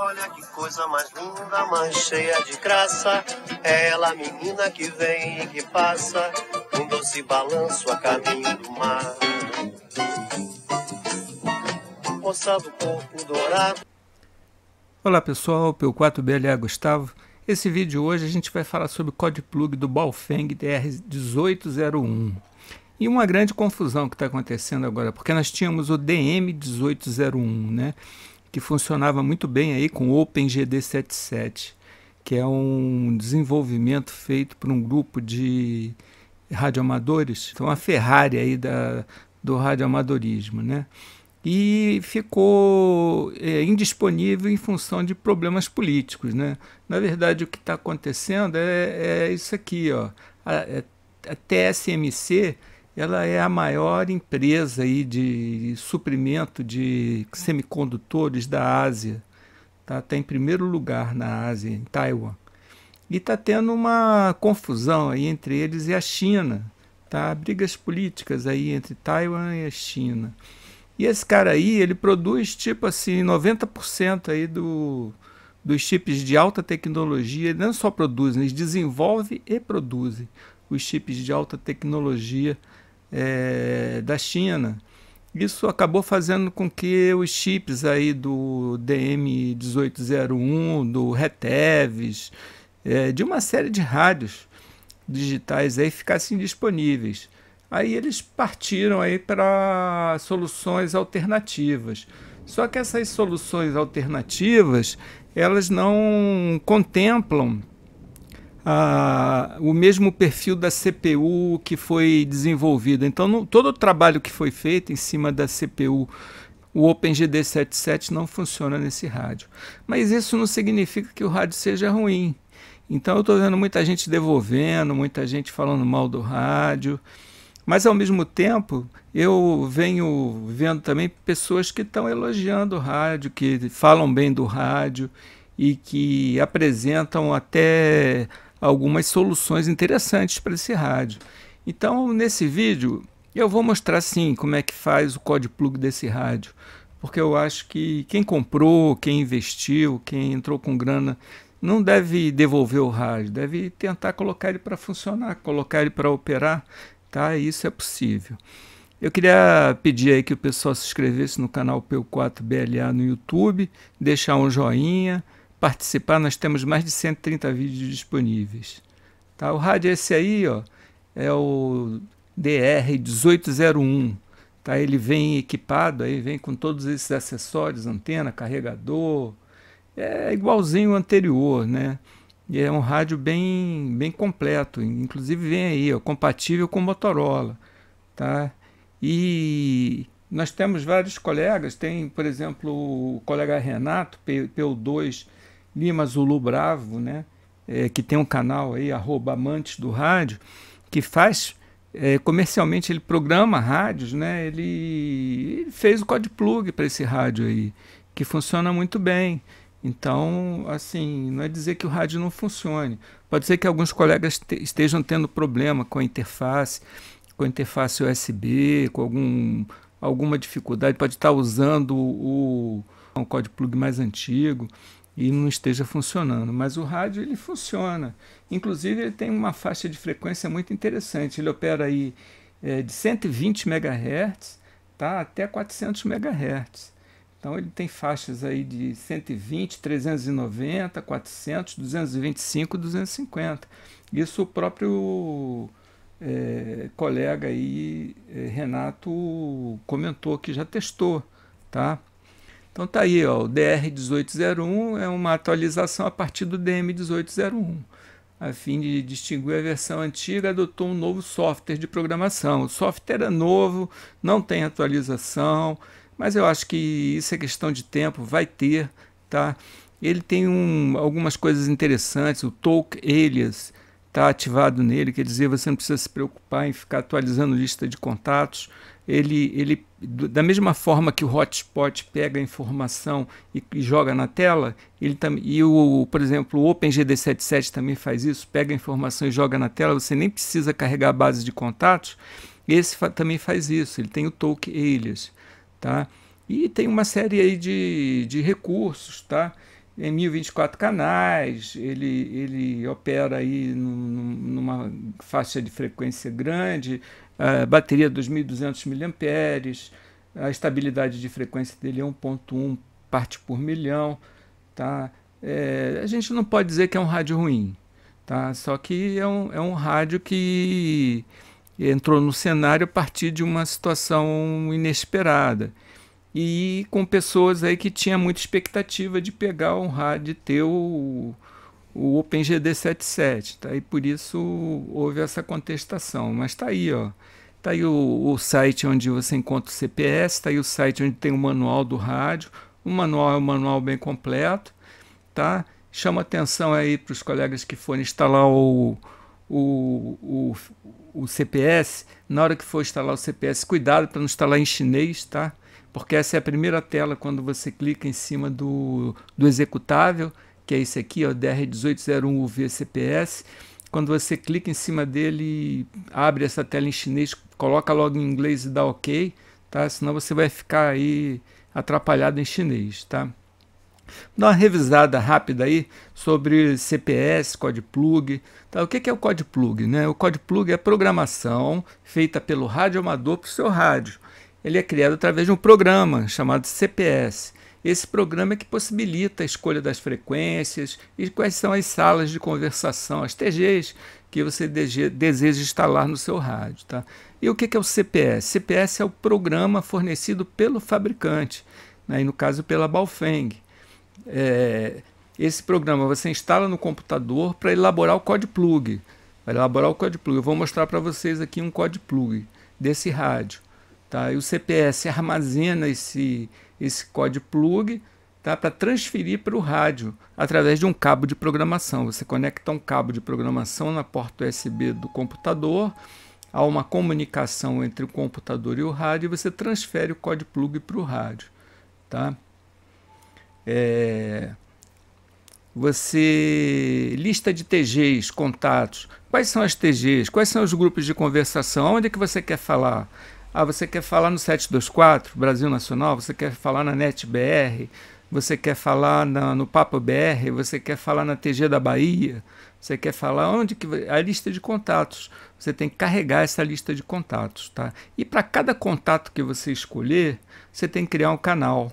Olha que coisa mais linda, mais cheia de graça. É ela, menina que vem e que passa. Um doce balanço a caminho do mar. Moça do corpo dourado. Olá pessoal, P4BLA Gustavo. Esse vídeo hoje a gente vai falar sobre o code plug do Baofeng DR1801. E uma grande confusão que está acontecendo agora, porque nós tínhamos o DM1801, né, que funcionava muito bem aí com o OpenGD77, que é um desenvolvimento feito por um grupo de radioamadores, então a Ferrari aí da, do radioamadorismo, né? e ficou é, indisponível em função de problemas políticos. Né? Na verdade, o que está acontecendo é, é, isso aqui. Ó. A, é, a, TSMC ela é a maior empresa aí de suprimento de semicondutores da Ásia. Está tá em primeiro lugar na Ásia, em Taiwan. E está tendo uma confusão aí entre eles e a China. Tá? Brigas políticas aí entre Taiwan e a China. E esse cara aí, ele produz tipo assim 90% aí do, dos chips de alta tecnologia. Ele não só produz, eles desenvolve e produzem os chips de alta tecnologia é, da China. Isso acabou fazendo com que os chips aí do DM1801, do Reteves, é, de uma série de rádios digitais aí ficassem disponíveis. Aí eles partiram aí para soluções alternativas. Só que essas soluções alternativas, elas não contemplam o mesmo perfil da CPU que foi desenvolvida. Então, no, todo o trabalho que foi feito em cima da CPU, o OpenGD77 não funciona nesse rádio. Mas isso não significa que o rádio seja ruim. Então, eu estou vendo muita gente devolvendo, muita gente falando mal do rádio. Mas, ao mesmo tempo, eu venho vendo também pessoas que estão elogiando o rádio, que falam bem do rádio e que apresentam até algumas soluções interessantes para esse rádio. Então, nesse vídeo, eu vou mostrar sim como é que faz o code plug desse rádio, porque eu acho que quem comprou, quem investiu, quem entrou com grana, não deve devolver o rádio, deve tentar colocar ele para funcionar, colocar ele para operar tá? Isso é possível. Eu queria pedir aí que o pessoal se inscrevesse no canal P4BLA no YouTube, deixar um joinha, participar. Nós temos mais de 130 vídeos disponíveis. Tá? O rádio é esse aí, ó, é o DR1801. Tá? Ele vem equipado, aí vem com todos esses acessórios, antena, carregador. É igualzinho o anterior, né? E é um rádio bem, bem completo, inclusive vem aí, ó, compatível com Motorola, tá? E nós temos vários colegas, tem, por exemplo, o colega Renato, PU2 Lima Zulu Bravo, né? É, que tem um canal aí, arroba amantes do rádio, que faz é, comercialmente, ele programa rádios, né? Ele, ele fez o code plug para esse rádio aí, que funciona muito bem. Então, assim, não é dizer que o rádio não funcione. Pode ser que alguns colegas estejam tendo problema com a interface, com a interface USB, com algum, alguma dificuldade, pode estar usando o, um código plug mais antigo e não esteja funcionando. Mas o rádio ele funciona. Inclusive ele tem uma faixa de frequência muito interessante. Ele opera aí é, de 120 MHz tá, até 400 MHz. Então ele tem faixas aí de 120, 390, 400, 225, 250. Isso o próprio é, colega aí, é, Renato, comentou que já testou, tá? Então tá aí, ó, o DR1801 é uma atualização a partir do DM1801. A fim de distinguir a versão antiga, adotou um novo software de programação. O software é novo, não tem atualização, mas eu acho que isso é questão de tempo, vai ter, tá? Ele tem um, algumas coisas interessantes, o Talk Alias está ativado nele, quer dizer, você não precisa se preocupar em ficar atualizando lista de contatos. Ele, ele da mesma forma que o hotspot pega a informação e, e joga na tela, ele tam, e o, por exemplo, o OpenGD77 também faz isso, pega a informação e joga na tela, você nem precisa carregar a base de contatos. Esse fa também faz isso, ele tem o Talk Alias tá? E tem uma série aí de, de recursos, tá? Em 1024 canais, ele, ele opera aí num, numa faixa de frequência grande, a bateria 2.200 mAh, a estabilidade de frequência dele é 1.1 parte por milhão, tá? É, a gente não pode dizer que é um rádio ruim, tá? Só que é um, é um rádio que entrou no cenário a partir de uma situação inesperada e com pessoas aí que tinha muita expectativa de pegar um rádio e ter o, o OpenGD 77, tá? E por isso houve essa contestação. Mas está aí, ó. Tá aí o, o, site onde você encontra o CPS, está aí o site onde tem o manual do rádio. O manual é um manual bem completo, tá? Chama atenção aí para os colegas que forem instalar o, o, o, o CPS. Na hora que for instalar o CPS, cuidado para não instalar em chinês, tá? Porque essa é a primeira tela quando você clica em cima do, do executável, que é esse aqui, o DR1801UV-CPS. Quando você clica em cima dele, abre essa tela em chinês, coloca logo em inglês e dá OK, tá? Senão você vai ficar aí atrapalhado em chinês, tá? Dá uma revisada rápida aí sobre CPS, code plug. Tá? O que é o code plug? Né? O code plug é programação feita pelo rádio amador para o seu rádio ele é criado através de um programa chamado CPS. Esse programa é que possibilita a escolha das frequências e quais são as salas de conversação, as TGs, que você deseja instalar no seu rádio. Tá? E o que é o CPS? CPS é o programa fornecido pelo fabricante, né? e no caso pela Baofeng. É, esse programa você instala no computador para elaborar o code plug. Elaborar o code plug. Eu vou mostrar para vocês aqui um code plug desse rádio. Tá? E o CPS armazena esse, esse código plug tá? para transferir para o rádio através de um cabo de programação. Você conecta um cabo de programação na porta USB do computador, há uma comunicação entre o computador e o rádio e você transfere o código plug para o rádio. Tá? É... Você lista de TGs, contatos. Quais são as TGs? Quais são os grupos de conversação? Onde é que você quer falar? Ah, você quer falar no 724, Brasil Nacional, você quer falar na NetBR, você quer falar na, no Papo BR, você quer falar na TG da Bahia, você quer falar onde que a lista de contatos. Você tem que carregar essa lista de contatos, tá? E para cada contato que você escolher, você tem que criar um canal.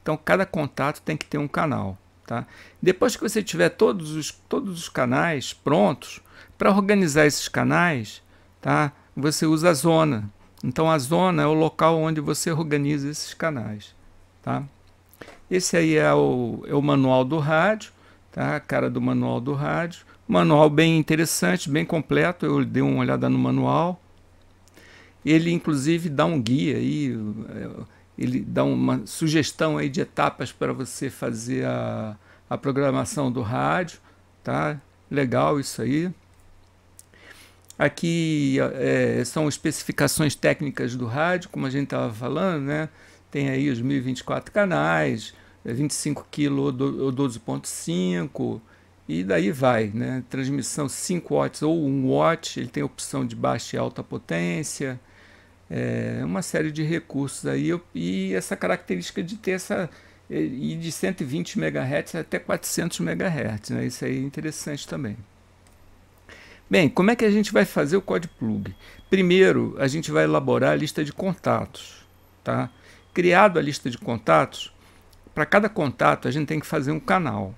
Então cada contato tem que ter um canal, tá? Depois que você tiver todos os todos os canais prontos, para organizar esses canais, tá? Você usa a zona. Então a zona é o local onde você organiza esses canais. Tá? Esse aí é o, é o manual do rádio, tá? a cara do manual do rádio. Manual bem interessante, bem completo. Eu dei uma olhada no manual. Ele inclusive dá um guia aí, é, ele dá uma sugestão aí de etapas para você fazer a, a programação do rádio, tá? Legal isso aí. Aqui é, são especificações técnicas do rádio, como a gente estava falando, né? Tem aí os 1024 canais, 25 kg ou 12.5 e daí vai, né? Transmissão 5 watts ou 1 watt, ele tem opção de baixa e alta potência, é, uma série de recursos aí e essa característica de ter essa e de 120 MHz até 400 MHz, né? Isso aí é interessante também. Bem, como é que a gente vai fazer o code plug? Primeiro, a gente vai elaborar a lista de contatos. Tá? Criado a lista de contatos, para cada contato a gente tem que fazer um canal.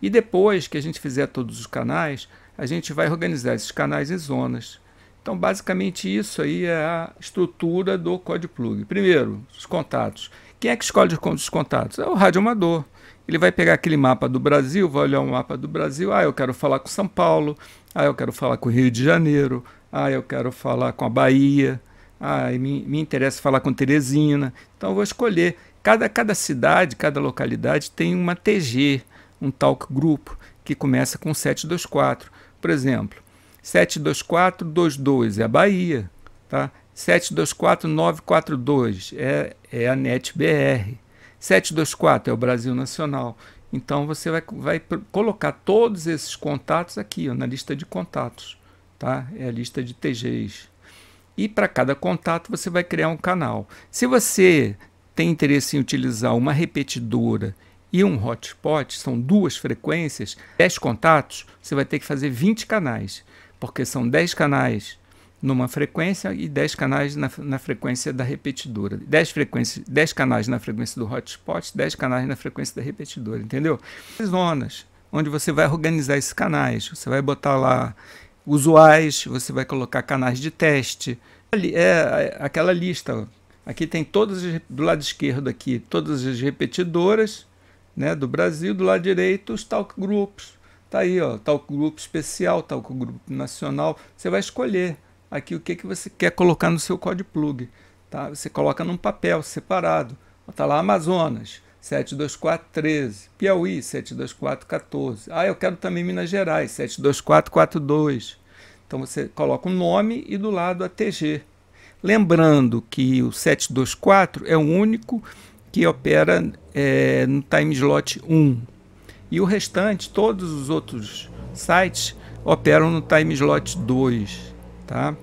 E depois que a gente fizer todos os canais, a gente vai organizar esses canais em zonas. Então, basicamente, isso aí é a estrutura do code plug. Primeiro, os contatos. Quem é que escolhe os contatos? É o radioamador. Ele vai pegar aquele mapa do Brasil, vai olhar o mapa do Brasil. Ah, eu quero falar com São Paulo. Ah, eu quero falar com o Rio de Janeiro. Ah, eu quero falar com a Bahia. Ah, me, me interessa falar com Teresina. Então eu vou escolher. Cada, cada cidade, cada localidade tem uma TG, um talk grupo, que começa com 724. Por exemplo, 72422 é a Bahia. Tá? 724-942 é, é a NetBR. 724 é o Brasil Nacional. Então você vai, vai colocar todos esses contatos aqui ó, na lista de contatos. Tá? É a lista de TGs. E para cada contato você vai criar um canal. Se você tem interesse em utilizar uma repetidora e um hotspot, são duas frequências, 10 contatos, você vai ter que fazer 20 canais, porque são 10 canais numa frequência e 10 canais na, na frequência da repetidora. 10, frequências, 10 canais na frequência do hotspot, 10 canais na frequência da repetidora, entendeu? Zonas onde você vai organizar esses canais. Você vai botar lá usuais, você vai colocar canais de teste. É aquela lista. Aqui tem todas, do lado esquerdo aqui, todas as repetidoras né, do Brasil, do lado direito os talk groups. Tá aí, ó, talk group especial, talk group nacional. Você vai escolher aqui o que, que você quer colocar no seu code plug. Tá? Você coloca num papel separado. Está lá Amazonas, 72413, Piauí, 72414. Ah, eu quero também Minas Gerais, 72442. Então você coloca o nome e do lado a TG. Lembrando que o 724 é o único que opera é, no time slot 1. E o restante, todos os outros sites, operam no time slot 2. Tá?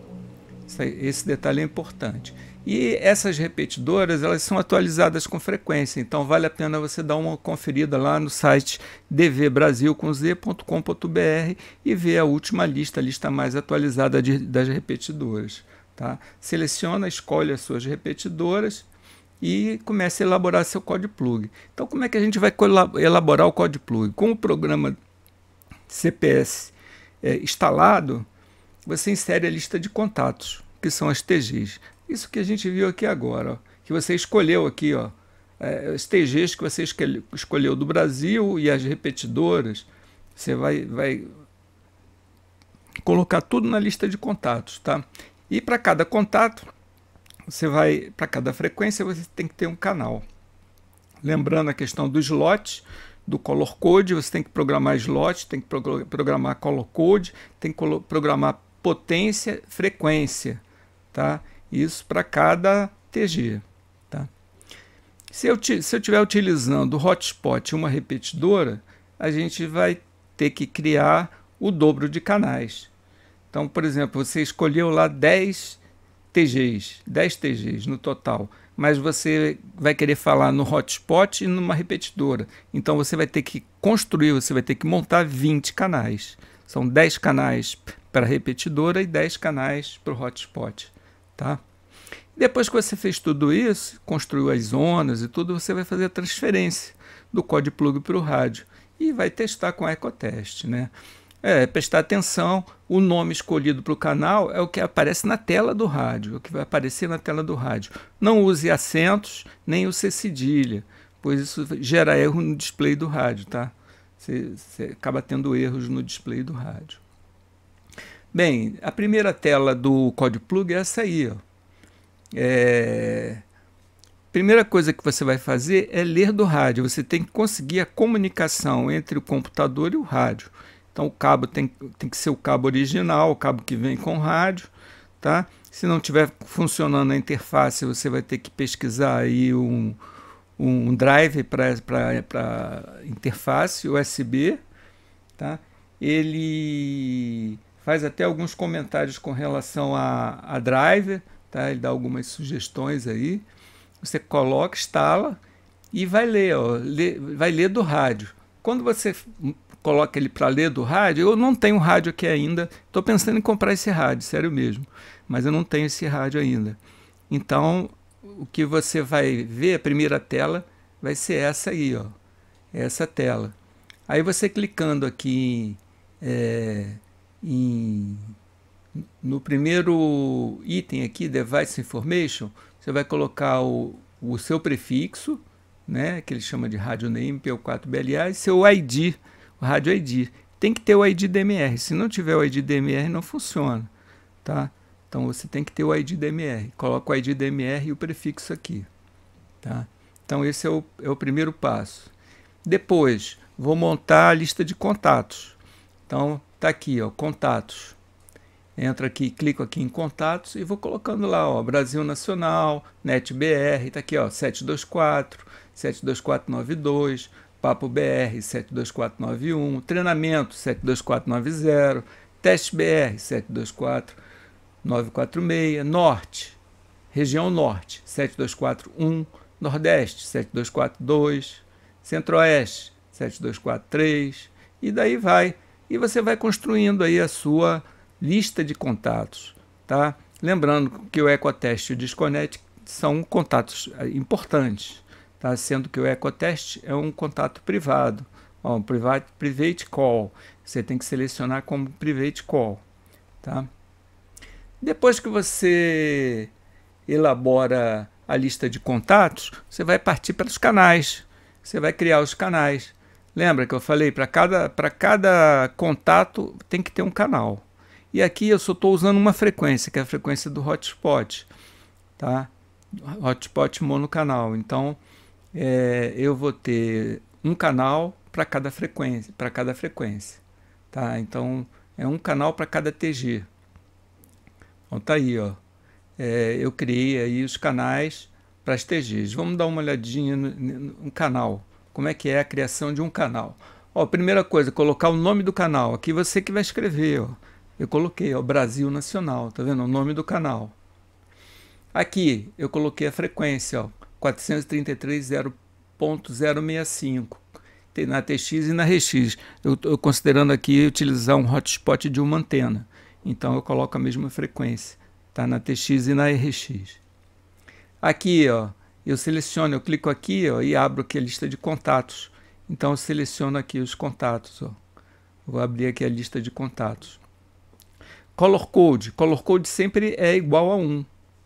Esse detalhe é importante. E essas repetidoras elas são atualizadas com frequência, então vale a pena você dar uma conferida lá no site dvbrasil.com.br e ver a última lista, a lista mais atualizada de, das repetidoras. Tá? Seleciona, escolhe as suas repetidoras e comece a elaborar seu code plug. Então, como é que a gente vai elaborar o code plug? Com o programa CPS é, instalado, você insere a lista de contatos, que são as TGs. Isso que a gente viu aqui agora, ó, que você escolheu aqui, ó, é, os TGs que você escolheu do Brasil e as repetidoras, você vai, vai colocar tudo na lista de contatos, tá? E para cada contato, você vai, para cada frequência, você tem que ter um canal. Lembrando a questão do slot, do color code, você tem que programar slot, tem que programar color code, tem que programar potência, frequência, tá? Isso para cada TG. Tá? Se eu se eu estiver utilizando hotspot uma repetidora, a gente vai ter que criar o dobro de canais. Então, por exemplo, você escolheu lá 10 TGs, 10 TGs no total, mas você vai querer falar no hotspot e numa repetidora. Então você vai ter que construir, você vai ter que montar 20 canais. São 10 canais para a repetidora e 10 canais para o hotspot. Tá? Depois que você fez tudo isso, construiu as zonas e tudo, você vai fazer a transferência do code plug para o rádio e vai testar com EcoTest. Né? É, prestar atenção, o nome escolhido para o canal é o que aparece na tela do rádio, é o que vai aparecer na tela do rádio. Não use acentos nem o cedilha, pois isso gera erro no display do rádio, tá? Você, você acaba tendo erros no display do rádio. Bem, a primeira tela do Code Plug é essa aí. Ó. É... Primeira coisa que você vai fazer é ler do rádio. Você tem que conseguir a comunicação entre o computador e o rádio. Então o cabo tem, tem que ser o cabo original, o cabo que vem com o rádio. Tá? Se não estiver funcionando a interface, você vai ter que pesquisar aí um, um drive para interface USB. Tá? Ele faz até alguns comentários com relação a, a driver, tá? ele dá algumas sugestões aí. Você coloca, instala e vai ler, ó, lê, vai ler do rádio. Quando você coloca ele para ler do rádio, eu não tenho rádio aqui ainda, estou pensando em comprar esse rádio, sério mesmo, mas eu não tenho esse rádio ainda. Então, o que você vai ver, a primeira tela, vai ser essa aí, ó, essa tela. Aí você clicando aqui é, em, no primeiro item aqui, Device Information, você vai colocar o, o seu prefixo, né, que ele chama de rádio name P4BLA, e seu ID, o rádio ID. Tem que ter o ID DMR. Se não tiver o ID DMR, não funciona. Tá? Então você tem que ter o ID DMR. Coloca o ID DMR e o prefixo aqui. Tá? Então esse é o, é o primeiro passo. Depois, vou montar a lista de contatos. Então, Tá aqui, ó, contatos. Entro aqui, clico aqui em contatos e vou colocando lá, ó, Brasil Nacional, NetBR, tá aqui, ó, 724, 72492, Papo BR 72491, treinamento 72490, teste BR 724946, Norte, região Norte 7241, Nordeste 7242, Centro-Oeste, 7243, e daí vai. E você vai construindo aí a sua lista de contatos, tá? Lembrando que o Ecotest e o Disconnect são contatos eh, importantes, tá? Sendo que o Ecotest é um contato privado, um private, private call. Você tem que selecionar como private call, tá? Depois que você elabora a lista de contatos, você vai partir para os canais. Você vai criar os canais. Lembra que eu falei, para cada, cada contato tem que ter um canal. E aqui eu só estou usando uma frequência, que é a frequência do hotspot. Tá? Hotspot monocanal. Então, é, eu vou ter um canal para cada frequência, para cada frequência. Tá? Então, é um canal para cada TG. Então tá aí, ó. É, eu criei aí os canais para as TGs. Vamos dar uma olhadinha no, no canal como é que é a criação de um canal. Ó, primeira coisa, colocar o nome do canal. Aqui você que vai escrever. Ó. Eu coloquei ó, Brasil Nacional, tá vendo? O nome do canal. Aqui eu coloquei a frequência, ó, 433.065. Tem na TX e na RX. Eu estou considerando aqui utilizar um hotspot de uma antena. Então eu coloco a mesma frequência, tá? Na TX e na RX. Aqui, ó, eu seleciono, eu clico aqui ó, e abro aqui a lista de contatos. Então eu seleciono aqui os contatos. Ó. Vou abrir aqui a lista de contatos. Color code. Color code sempre é igual a 1.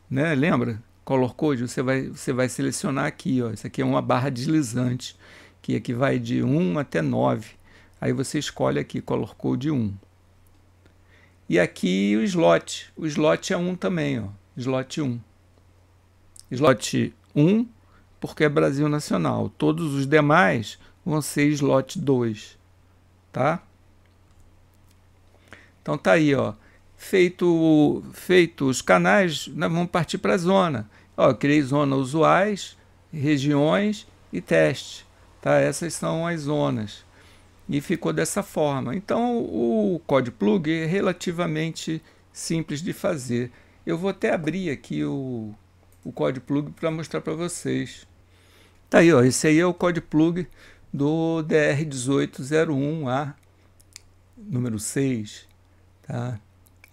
Né? Lembra? Color code, você vai, você vai selecionar aqui. Ó. Isso aqui é uma barra deslizante, que aqui vai de 1 até 9. Aí você escolhe aqui color code 1. E aqui o slot. O slot é 1 também. Ó. Slot 1. Slot um, porque é Brasil Nacional. Todos os demais vão ser slot 2, tá? Então tá aí, ó. Feito, feito os canais, nós vamos partir para a zona. Ó, criei zona usuais, regiões e teste. Tá? Essas são as zonas. E ficou dessa forma. Então o Code Plug é relativamente simples de fazer. Eu vou até abrir aqui o, o code plug para mostrar para vocês. Tá aí, ó, esse aí é o code plug do DR1801A, número 6, tá?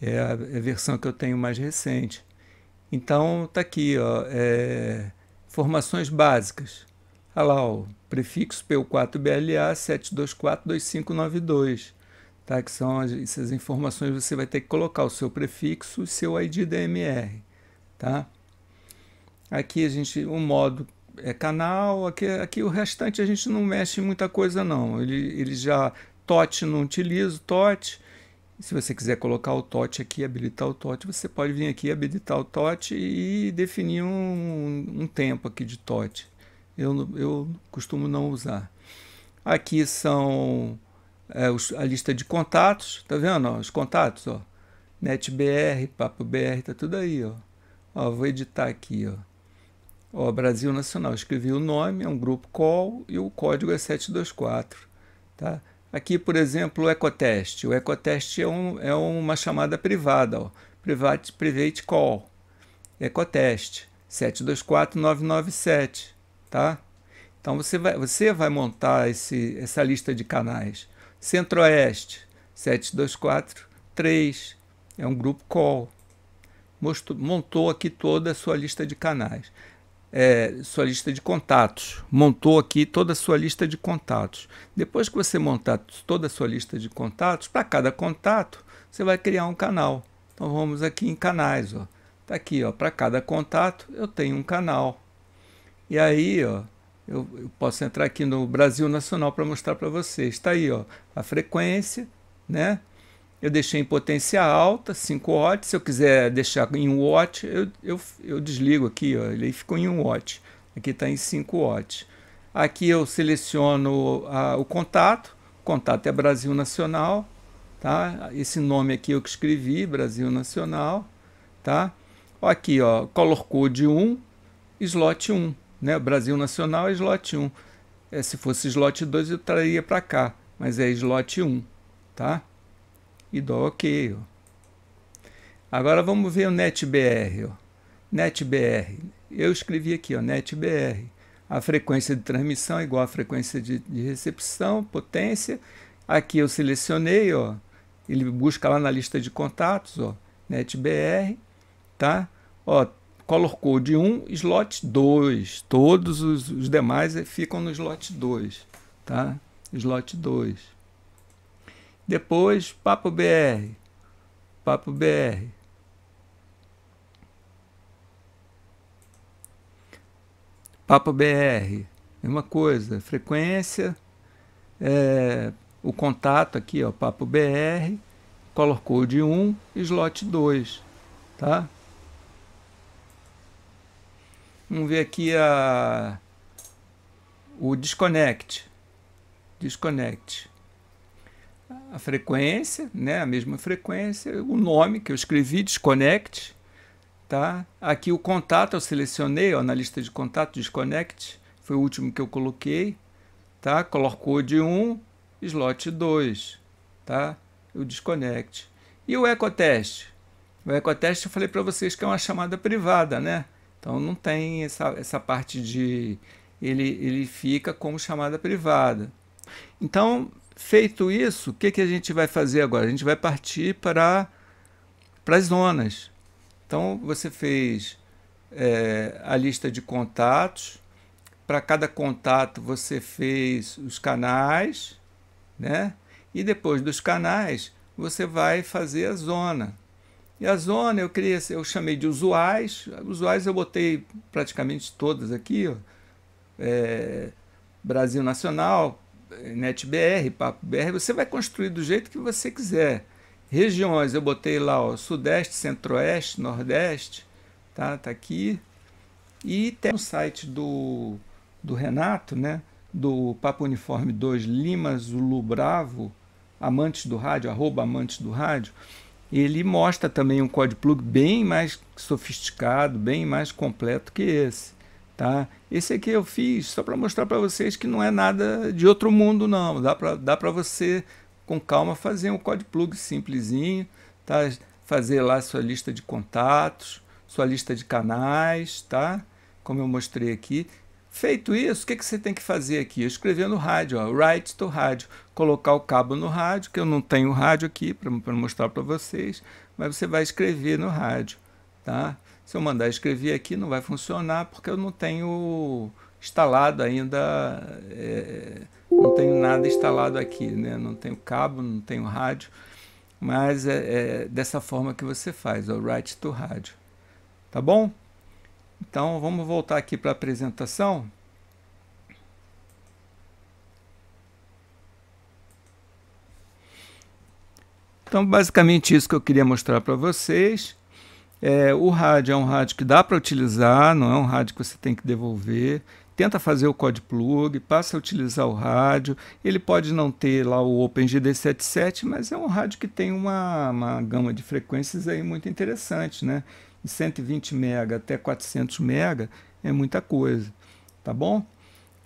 É a, é a, versão que eu tenho mais recente. Então, tá aqui, ó, é, informações básicas. Olha lá, ó, prefixo PU4BLA 7242592, tá? Que são as, essas informações, você vai ter que colocar o seu prefixo e seu ID DMR, tá? Aqui a gente, o modo é canal, aqui, aqui o restante a gente não mexe em muita coisa não. Ele, ele já, TOT não utiliza, TOT. Se você quiser colocar o TOT aqui, habilitar o TOT, você pode vir aqui habilitar o TOT e definir um, um tempo aqui de TOT. Eu, eu costumo não usar. Aqui são é, os, a lista de contatos, tá vendo? Ó, os contatos, ó. NetBR, Papo BR, tá tudo aí, ó. ó vou editar aqui, ó. Ó, Brasil Nacional, escrevi o nome, é um grupo call e o código é 724. Tá? Aqui, por exemplo, o Ecotest. O Ecotest é, um, é uma chamada privada, ó, private, private call. Ecotest 724997, tá? Então você vai, você vai montar esse, essa lista de canais. Centro-Oeste 7243 é um grupo call. Mostrou, montou aqui toda a sua lista de canais é, sua lista de contatos. Montou aqui toda a sua lista de contatos. Depois que você montar toda a sua lista de contatos, para cada contato, você vai criar um canal. Então vamos aqui em canais. Ó. Tá aqui, ó, para cada contato eu tenho um canal. E aí, ó, eu, eu posso entrar aqui no Brasil Nacional para mostrar para vocês. Está aí, ó, a frequência, né? Eu deixei em potência alta, 5 watts. Se eu quiser deixar em 1 watt, eu, eu, eu desligo aqui, ó, ele ficou em 1 watt. Aqui está em 5 watts. Aqui eu seleciono a, o contato. O contato é Brasil Nacional. Tá? Esse nome aqui eu que escrevi, Brasil Nacional. Tá? Aqui, ó, Color Code 1, slot 1. Né? Brasil Nacional é slot 1. É, se fosse slot 2, eu traria para cá. Mas é slot 1. Tá? E dou OK. Ó. Agora vamos ver o NetBR. Ó. NetBR. Eu escrevi aqui, ó, NetBR. a frequência de transmissão é igual à frequência de, de recepção, potência. Aqui eu selecionei, ó, ele busca lá na lista de contatos, ó, NetBR, tá? Ó, color code 1, slot 2. Todos os, os demais ficam no slot 2, tá? Slot 2. Depois, Papo BR. Papo BR. Papo BR, mesma coisa, frequência, é, o contato aqui, ó, Papo BR, color code 1, slot 2, tá? Vamos ver aqui a, o disconnect, disconnect, a frequência, né, a mesma frequência, o nome que eu escrevi, disconnect, Tá? Aqui o contato eu selecionei ó, na lista de contato, Disconnect, foi o último que eu coloquei. Tá? Color Code 1, slot 2. Tá? O Disconnect. E o EcoTest? O EcoTest eu falei para vocês que é uma chamada privada, né? Então não tem essa, essa parte de... Ele, ele fica como chamada privada. Então, feito isso, o que, que a gente vai fazer agora? A gente vai partir para, para as zonas. Então você fez é, a lista de contatos. Para cada contato você fez os canais, né? E depois dos canais você vai fazer a zona. E a zona eu queria, eu chamei de usuais. Usuais eu botei praticamente todas aqui, ó. É, Brasil Nacional, NetBR, Papo BR. Você vai construir do jeito que você quiser. Regiões, eu botei lá, ó, Sudeste, Centro-Oeste, Nordeste, tá? Tá aqui. E tem no site do, do Renato, né? Do Papo Uniforme 2, Lima Zulu Bravo, amantes do rádio, arroba amantes do rádio, ele mostra também um code plug bem mais sofisticado, bem mais completo que esse. Tá? Esse aqui eu fiz só para mostrar para vocês que não é nada de outro mundo, não. Dá para dá você com calma fazer um code plug simplesinho, tá? Fazer lá sua lista de contatos, sua lista de canais, tá? Como eu mostrei aqui. Feito isso, o que, que você tem que fazer aqui? Eu escrevi no rádio, ó, write to rádio, colocar o cabo no rádio, que eu não tenho rádio aqui para mostrar para vocês, mas você vai escrever no rádio, tá? Se eu mandar escrever aqui, não vai funcionar porque eu não tenho instalado ainda é, não tenho nada instalado aqui, né? não tenho cabo, não tenho rádio, mas é, é dessa forma que você faz, o write to rádio. Tá bom? Então vamos voltar aqui para a apresentação. Então, basicamente isso que eu queria mostrar para vocês. É, o rádio é um rádio que dá para utilizar, não é um rádio que você tem que devolver tenta fazer o code plug, passa a utilizar o rádio. Ele pode não ter lá o OpenGD77, mas é um rádio que tem uma, uma gama de frequências aí muito interessante, né? De 120 MB até 400 MB é muita coisa, tá bom?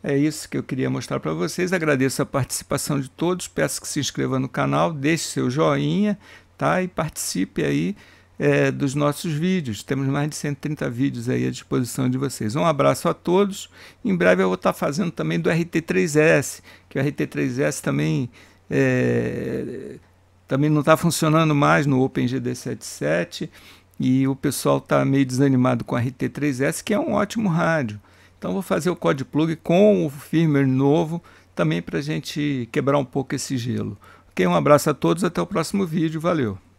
É isso que eu queria mostrar para vocês. Agradeço a participação de todos. Peço que se inscreva no canal, deixe seu joinha, tá? E participe aí é, dos nossos vídeos. Temos mais de 130 vídeos aí à disposição de vocês. Um abraço a todos. Em breve eu vou estar fazendo também do RT3S, que o RT3S também, é, também não está funcionando mais no OpenGD77 e o pessoal está meio desanimado com o RT3S, que é um ótimo rádio. Então vou fazer o code plug com o firmware novo também para a gente quebrar um pouco esse gelo. Ok, um abraço a todos, até o próximo vídeo, valeu!